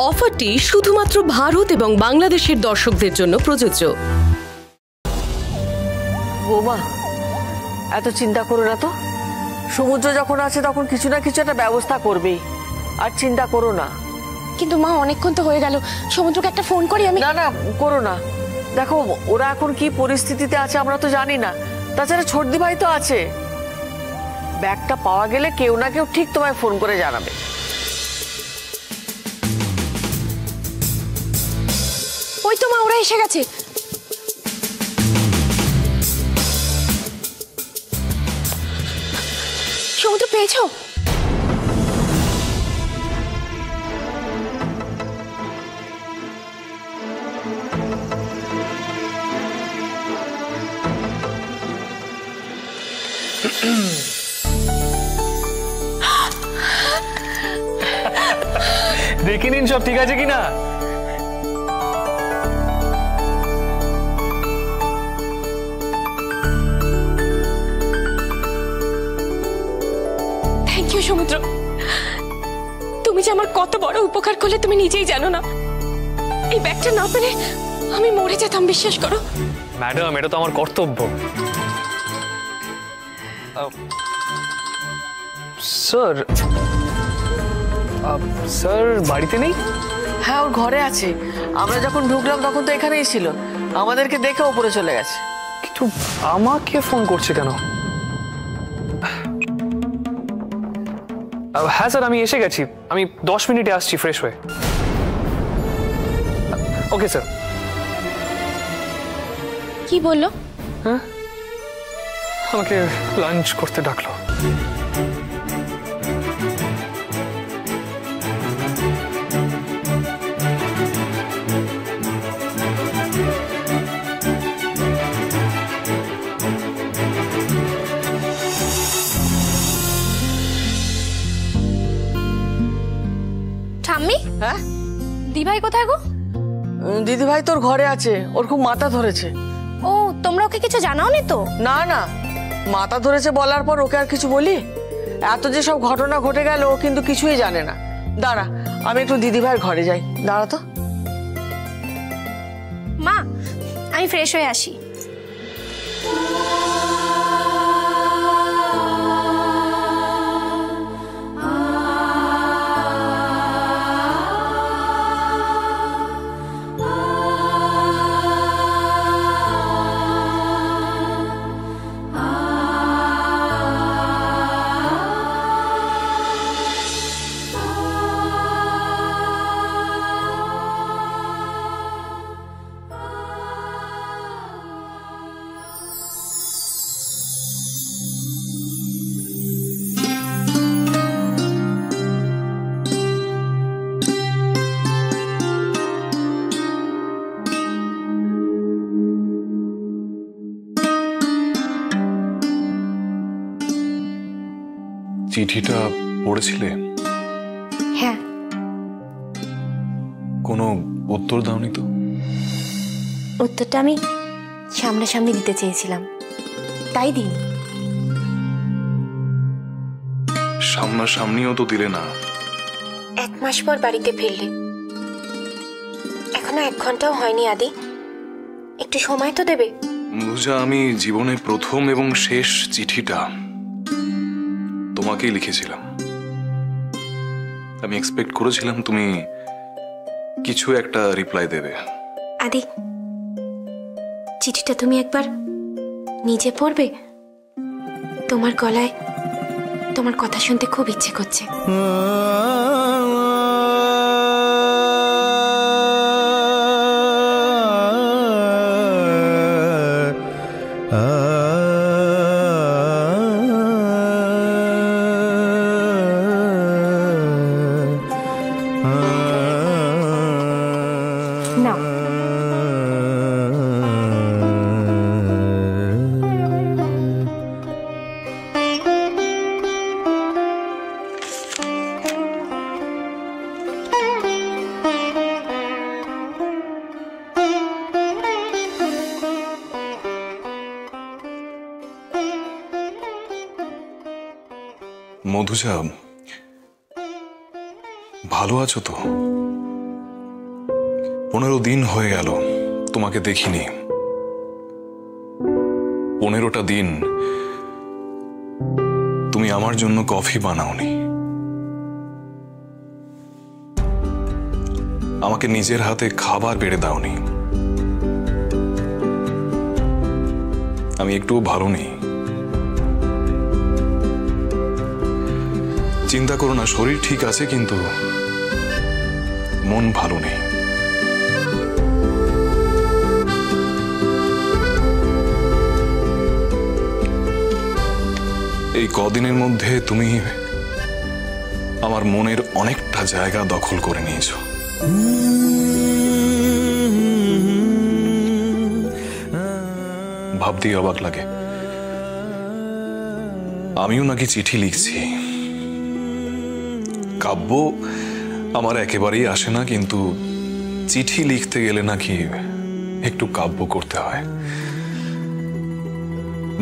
অফারটি শুধুমাত্র ভারত এবং বাংলাদেশের দর্শকদের জন্য প্রযোজ্য। বৌমা এত চিন্তা করো না তো। সমুদ্র যখন আছে তখন কিছু না কিছু একটা ব্যবস্থা করবেই আর চিন্তা করো না। কিন্তু মা অনেকক্ষণ তো হয়ে গেল। সমুদ্রকে একটা ফোন করি আমি। না না করো না। দেখো ওরা এখন কি পরিস্থিতিতে আছে আমরা তো জানি না। তাছাড়া ছোটদি ভাই তো আছে। ব্যাগটা পাওয়া গেলে কেউ না কেউ ঠিক তোমায় ফোন করে জানাবে। ওই তো মা ওরা এসে গেছে। সমুদ্র পেয়েছ? দেখে নিন সব ঠিক আছে কিনা? সমুদ্র। তুমি যে আমার কত বড় উপকার করলে তুমি নিজেই জানো না। এই ব্যাগটা না পেলে আমি মরে যেতাম বিশ্বাস করো। ম্যাডাম এটা তো আমার কর্তব্য। স্যার স্যার বাড়িতে নেই? হ্যাঁ ওর ঘরে আছে। আমরা যখন ঢুকলাম তখন তো এখানেই ছিল। আমাদেরকে দেখে ওপরে চলে গেছে। কিন্তু আমাকে ফোন করছে কেন? হ্যাঁ স্যার আমি এসে গেছি। আমি দশ মিনিটে আসছি ফ্রেশ হয়ে। ওকে স্যার কি বলল? হ্যাঁ? আমাকে লাঞ্চ করতে ডাকলো। দিভাই কোথায় গো? দিদি ভাই তোর ঘরে আছে ওর খুব মাথা ধরেছে। ও তোমরা ওকে কিছু জানাওনি তো? না না মাথা ধরেছে বলার পর ওকে আর কিছু বলি? এত যে সব ঘটনা ঘটে গেল ও কিন্তু কিছুই জানে না। দাঁড়া আমি একটু দিদি ভাইয়ের ঘরে যাই। দাঁড়া তো। মা আমি ফ্রেশ হয়ে আসি। চিঠিটা পড়েছিলে? হ্যাঁ। কোনো উত্তর দাওনি তো? উত্তরটা আমি সামনাসামনি দিতে চেয়েছিলাম। তাই দিই সামনাসামনিও তো দিলে না। এক মাস পর বাড়িতে ফিরলে। এখনও এক ঘন্টাও হয়নি আদি। একটু সময় তো দেবে। বুঝা আমি জীবনে প্রথম এবং শেষ চিঠিটা। তোমাকেই লিখেছিলাম। আমি এক্সপেক্ট করেছিলাম তুমি কিছু একটা রিপ্লাই দেবে। আদি চিঠিটা তুমি একবার নিজে পড়বে? তোমার গলায় তোমার কথা শুনতে খুব ইচ্ছে করছে। মধুজা, ভালো আছো তো? পনেরো দিন হয়ে গেল, তোমাকে দেখিনি। পনেরোটা দিন তুমি আমার জন্য কফি বানাওনি। আমাকে নিজের হাতে খাবার বেড়ে দাওনি। আমি একটুও ভালো নেই চিন্তা করো না, শরীর ঠিক আছে কিন্তু মন ভালো নেই। এই কদিনের মধ্যে তুমি আমার মনের অনেকটা জায়গা দখল করে নিয়েছো। ভাবতেই অবাক লাগে। আমিও নাকি চিঠি লিখছি। কাব্য আমার একেবারেই আসে না, কিন্তু চিঠি লিখতে গেলে নাকি একটু কাব্য করতে হয়।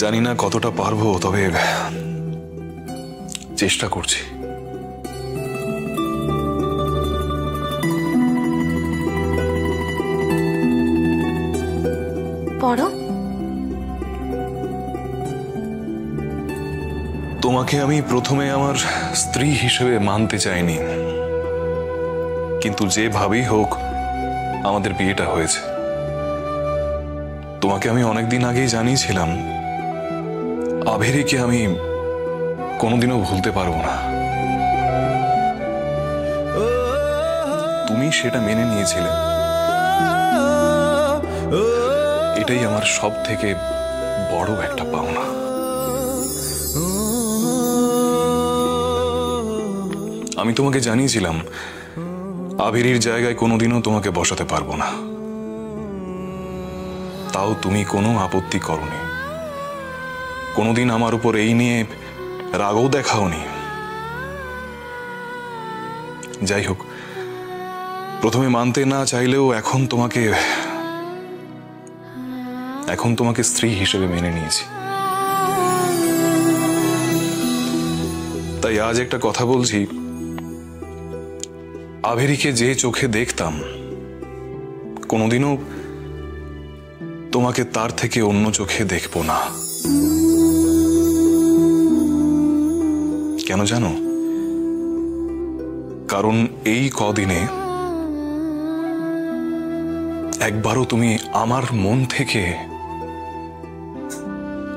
জানি না কতটা পারব, তবে চেষ্টা করছি। পড়ো। তোমাকে আমি প্রথমে আমার স্ত্রী হিসেবে মানতে চাইনি। কিন্তু যেভাবেই হোক, আমাদের বিয়েটা হয়েছে। তোমাকে আমি অনেকদিন আগেই জানিয়েছিলাম, আভেরিকে আমি কোনোদিনও ভুলতে পারব না। তুমি সেটা মেনে নিয়েছিলে। এটাই আমার সব থেকে বড় একটা পাওনা। আমি তোমাকে জানিয়েছিলাম, আবিরির জায়গায় কোনোদিনও তোমাকে বসাতে পারব না। তাও তুমি কোনো আপত্তি করনি। কোনোদিন আমার উপর এই নিয়ে রাগও দেখাওনি। যাই হোক, প্রথমে মানতে না চাইলেও এখন তোমাকে এখন তোমাকে স্ত্রী হিসেবে মেনে নিয়েছি। তাই আজ একটা কথা বলছি আভেরিকে যে চোখে দেখতাম, কোনোদিনও তোমাকে তার থেকে অন্য চোখে দেখব না। কেন জানো? কারণ এই কদিনে একবারও তুমি আমার মন থেকে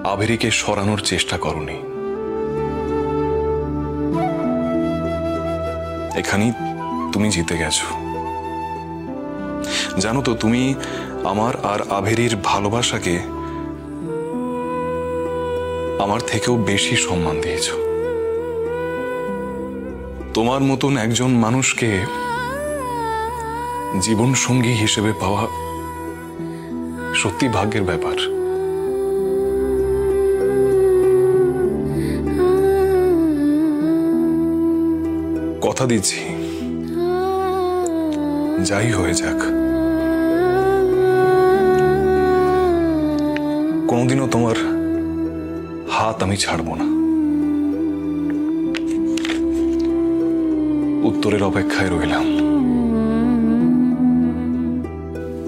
আভেরিকে সরানোর চেষ্টা করনি। এখানেই তুমি জিতে গেছো। জানো তো, তুমি আমার আর আভেরির ভালোবাসাকে আমার থেকেও বেশি সম্মান দিয়েছ। তোমার মতন একজন মানুষকে জীবন সঙ্গী হিসেবে পাওয়া সত্যি ভাগ্যের ব্যাপার। কথা দিচ্ছি। যাই হয়ে যাক। কোনোদিনও তোমার হাত আমি ছাড়ব না। উত্তরের অপেক্ষায় রইলাম।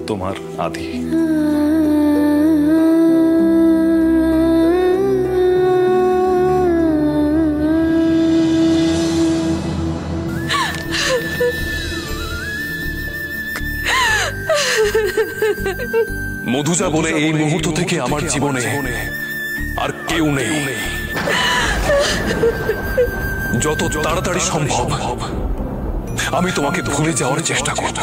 তোমার আদি। মধুজা বলে এই মুহূর্ত থেকে আমার জীবনে আর কেউ নেই। যত তাড়াতাড়ি সম্ভব আমি তোমাকে ভুলে যাওয়ার চেষ্টা করব।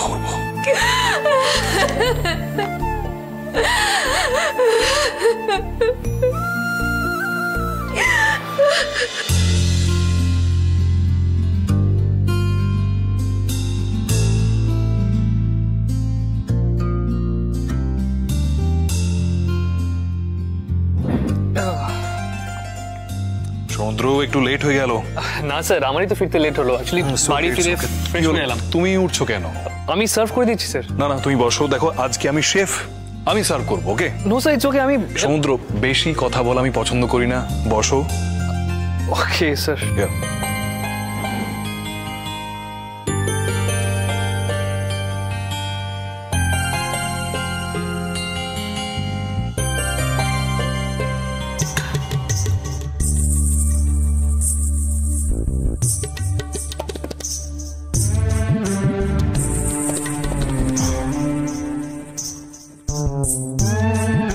সমুদ্র একটু লেট হয়ে গেল। না স্যার আমারই তো ফিরতে লেট হলো। অ্যাকচুয়ালি বাড়ি ফিরে ফ্রেশ হয়ে এলাম। তুমি উঠছো কেন? আমি সার্ভ করে দিচ্ছি স্যার না না তুমি বসো। দেখো আজকে আমি শেফ আমি সার্ভ করব okay no sir it's okay আমি সমুদ্র বেশি কথা বলা আমি পছন্দ করি না। বসো। Okay sir Mm-hmm.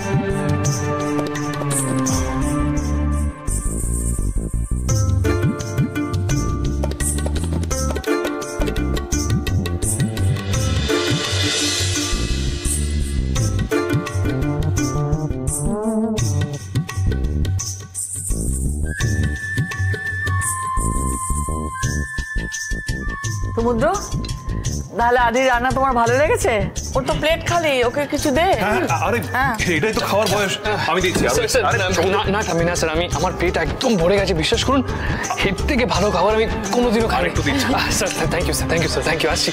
আদির রান্না তোমার ভালো লেগেছে? ওর তো প্লেট খালি ওকে কিছু দে। হ্যাঁ আরে হ্যাঁ। এটাই তো খাওয়ার বয়স। আমি দিচ্ছি আরো- না না না স্যার আমি আমার পেট একদম ভরে গেছে বিশ্বাস করুন। এর থেকে ভালো খাবার আমি কোনোদিনও খাই একটু দিচ্ছি। Sir thank you sir thank you sir thank you আসছি।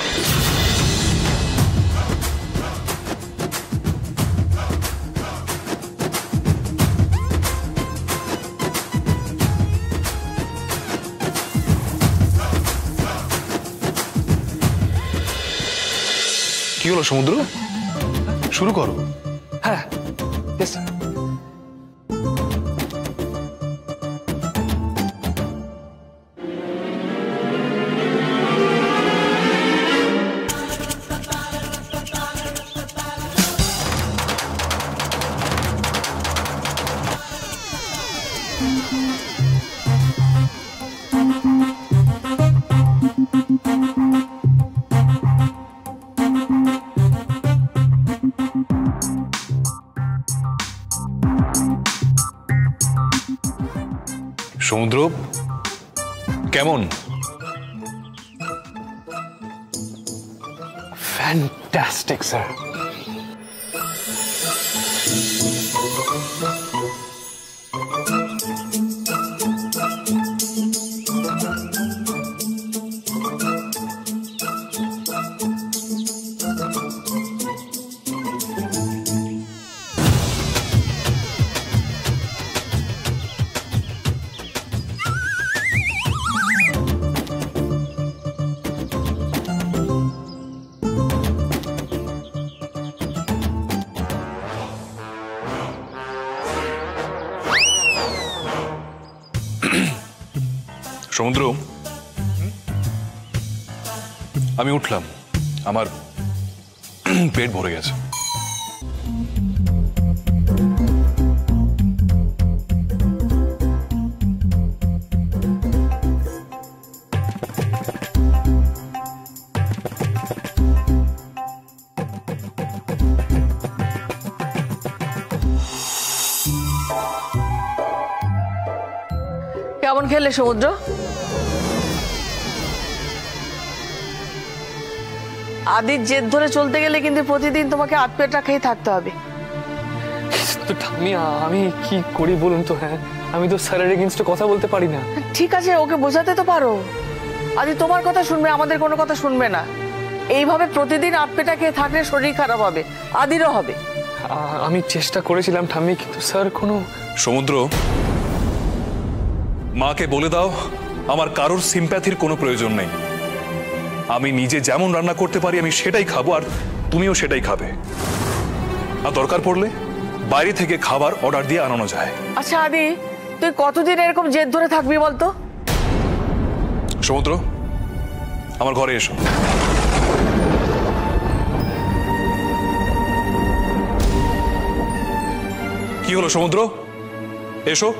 কি হলো সমুদ্র? শুরু করো। হ্যাঁ কেমন Fantastic, sir. সমুদ্র। আমি উঠলাম। আমার পেট ভরে গেছে। কেমন খেলে সমুদ্র? আদির জেদ ধরে চলতে গেলে কিন্তু প্রতিদিন তোমাকে আট পেটা খেয়ে থাকতে হবে। তো ঠাম্মি আমি কি করি বলুন তো হ্যাঁ? আমি তো স্যারের এগেনস্টে কথা বলতে পারি না। ঠিক আছে ওকে বোঝাতে তো পারো। আদি তোমার কথা শুনবে আমাদের কোনো কথা শুনবে না। এইভাবে প্রতিদিন আট পেটা খেয়ে থাকলে শরীর খারাপ হবে আদিরও হবে। আমি চেষ্টা করেছিলাম ঠাম্মি কিন্তু স্যার কোনো সমুদ্র মাকে বলে দাও আমার কারোর সিম্প্যাথির কোনো প্রয়োজন নেই। আমি নিজে যেমন রান্না করতে পারি আমি সেটাই খাব আর তুমিও সেটাই খাবে। আর দরকার পড়লে বাইরে থেকে খাবার অর্ডার দিয়ে আনানো যায়। আচ্ছা আদি তুই কতদিন এরকম জেদ ধরে থাকবি বলতো? সমুদ্র আমার ঘরে এসো। কি হলো সমুদ্র? এসো।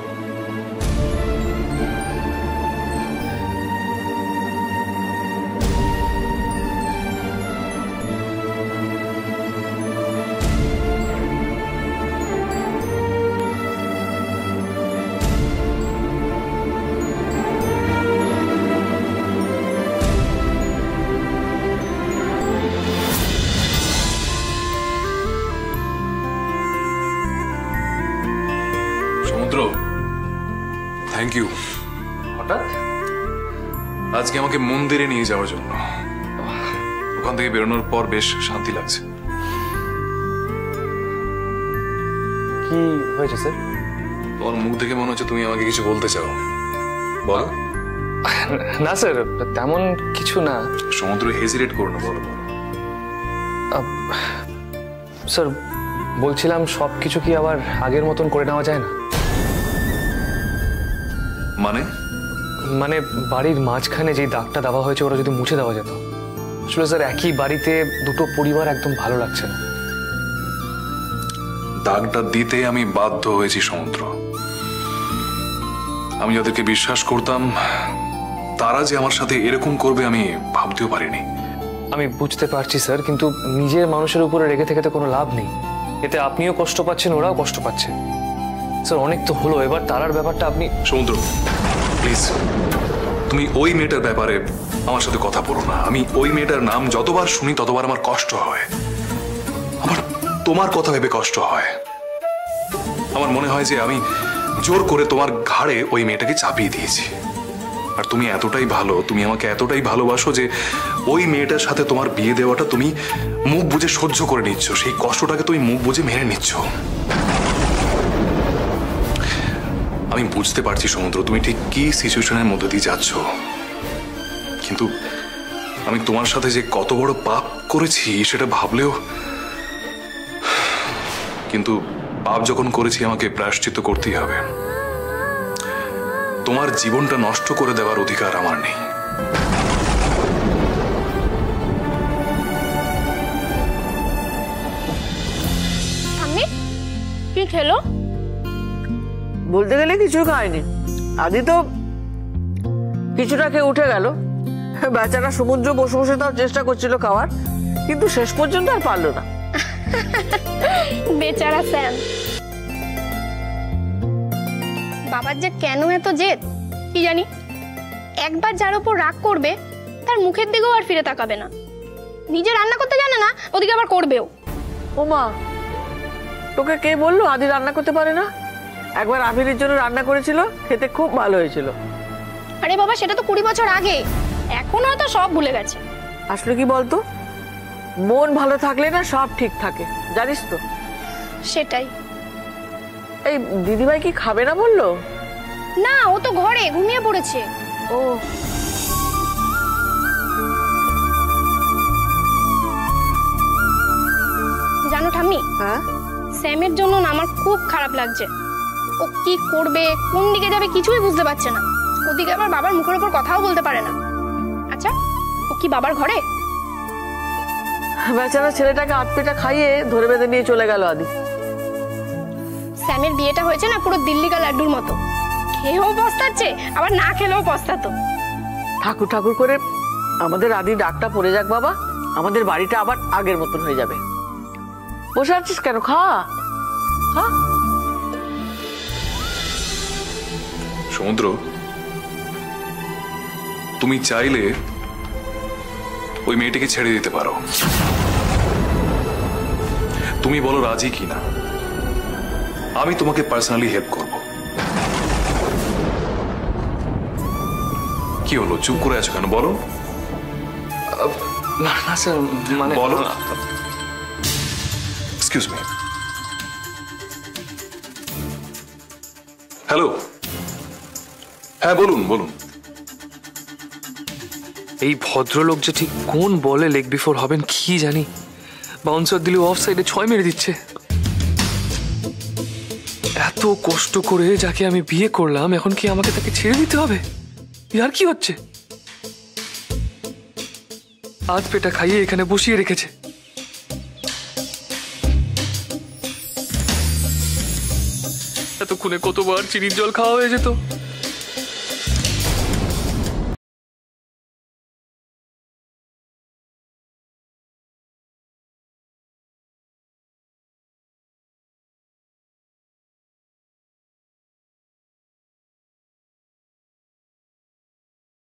সমুদ্র থ্যাংক ইউ হঠাৎ? আজকে আমাকে মন্দিরে নিয়ে যাওয়ার জন্য। ওখান থেকে বেরোনোর পর বেশ শান্তি লাগছে। কি হয়েছে স্যার? তোমার মুখ দেখে মনে হচ্ছে তুমি আমাকে কিছু বলতে চাও। বলো। না স্যার তেমন কিছু না। সমুদ্র হেজিটেট করো না বলো। স্যার বলছিলাম সব কিছু কি আবার আগের মতন করে নেওয়া যায় না? মানে? মানে বাড়ির মাঝখানে যে দাগটা দেওয়া হয়েছে ওরা যদি মুছে দেওয়া যেত? আসলে স্যার একই বাড়িতে দুটো পরিবার একদম ভালো লাগছে না। দাগটা দিতে আমি বাধ্য হয়েছি সমুদ্র। আমি যাদেরকে বিশ্বাস করতাম তারা যে আমার সাথে এরকম করবে আমি ভাবতেও পারিনি। আমি বুঝতে পারছি স্যার কিন্তু নিজের মানুষের উপরে রেগে থেকে তো কোনো লাভ নেই। এতে আপনিও কষ্ট পাচ্ছেন ওরাও কষ্ট পাচ্ছে। স্যার অনেক তো হলো এবার তারার ব্যাপারটা আপনি সমুদ্র প্লিজ। তুমি ওই মেয়েটার ব্যাপারে আমার সাথে কথা বলো না। আমি ওই মেয়েটার নাম যতবার শুনি, ততবার আমার কষ্ট হয়। আমার, তোমার কথা ভেবে কষ্ট হয়। আমার মনে হয় যে আমি জোর করে তোমার ঘাড়ে ওই মেয়েটাকে চাপিয়ে দিয়েছি। আর তুমি এতটাই ভালো, তুমি আমাকে এতটাই ভালোবাসো যে ওই মেয়েটার সাথে তোমার বিয়ে দেওয়াটা তুমি মুখ বুঝে সহ্য করে নিচ্ছ। সেই কষ্টটাকে তুমি মুখ বুঝে মেনে নিচ্ছ। আমি বুঝতে পারছি সমুদ্র, তুমি ঠিক কি সিচুয়েশনের মধ্যে দিয়ে যাচ্ছ? কিন্তু আমি তোমার সাথে যে কত বড় পাপ করেছি, সেটা ভাবলেও কিন্তু পাপ যখন করেছি, আমাকে প্রায়শ্চিত করতেই হবে। তোমার জীবনটা নষ্ট করে দেওয়ার অধিকার আমার নেই। কি খেলো? বলতে গেলে কিছু খায়নি। আদি তো কিছুটা খেয়ে উঠে গেল। বেচারা সমুদ্র বসে বসে তার চেষ্টা করছিল খাওয়ার কিন্তু শেষ পর্যন্ত আর পারল না। বেচারা স্যাম। বাবার যে কেন এত জেদ কি জানি? একবার যার উপর রাগ করবে তার মুখের দিকেও আর ফিরে তাকাবে না। নিজে রান্না করতে জানে না ওদিকে আবার করবেও। ও মা তোকে কে বলল আদি রান্না করতে পারে না? একবার আমিরের জন্য রান্না করেছিল খেতে খুব ভালো হয়েছিল। আরে বাবা সেটা তো কুড়ি বছর আগে। এখন হয়তো সব ভুলে গেছে। আসলে কি বলতো? মন ভালো থাকলে না সব ঠিক থাকে জানিস তো? সেটাই। এই দিদিভাই কি খাবে না বলল? না ও তো ঘরে ঘুমিয়ে পড়েছে। ও। জানো ঠাম্মি হ্যাঁ? স্যামের জন্য না আমার খুব খারাপ লাগছে। ও কি করবে কোন দিকে যাবে কিছুই বুঝতে পারছে না। ওদিকে আবার বাবার মুখের উপর কথাও বলতে পারে না। আচ্ছা ও কি বাবার ঘরে? বেচারা ছেলেটাকে আতপেটা খাইয়ে ধরে বেঁধে নিয়ে চলে গেল আদি। স্যামের বিয়েটা হয়েছে না পুরো দিল্লিকা লাড্ডুর মতো। খেয়েও পস্তাচ্ছে আবার না খেলেও পস্তাতো। ঠাকুর ঠাকুর করে আমাদের আদি ডাকটা পড়ে যাক বাবা আমাদের বাড়িটা আবার আগের মতন হয়ে যাবে। বসে আছিস কেন? খা। খা। সমুদ্র তুমি চাইলে ওই মেয়েটিকে ছেড়ে দিতে পারো। তুমি বলো রাজি কিনা? আমি তোমাকে পার্সোনালি হেল্প করব। কি হলো? চুপ করে আছো কেন? বলো। না না স্যার মানে বলো। এক্সকিউজ মি হ্যালো হ্যাঁ বলুন বলুন। এই ভদ্রলোক যে ঠিক কোন বলে লেগ বিফোর হবেন কি জানি। বাউন্সার দিলে অফ সাইডে ছয় মেরে দিচ্ছে। এত কষ্ট করে যাকে আমি বিয়ে করলাম, এখন কি আমাকে তাকে ছেড়ে দিতে হবে? আর কি হচ্ছে? আজ পেটা খাইয়ে এখানে বসিয়ে রেখেছে। এতক্ষণে কতবার চিনির জল খাওয়া হয়ে যেত?